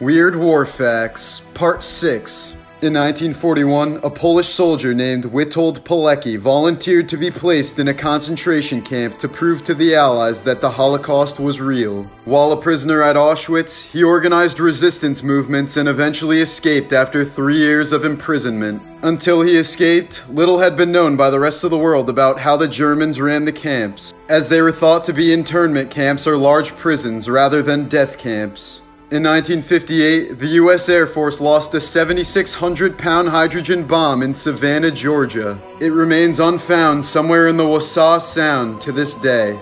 Weird War Facts, Part 6. In 1941, a Polish soldier named Witold Pilecki volunteered to be placed in a concentration camp to prove to the Allies that the Holocaust was real. While a prisoner at Auschwitz, he organized resistance movements and eventually escaped after three years of imprisonment. Until he escaped, little had been known by the rest of the world about how the Germans ran the camps, as they were thought to be internment camps or large prisons rather than death camps. In 1958, the U.S. Air Force lost a 7,600 pound hydrogen bomb in Savannah, Georgia. It remains unfound somewhere in the Wassaw Sound to this day.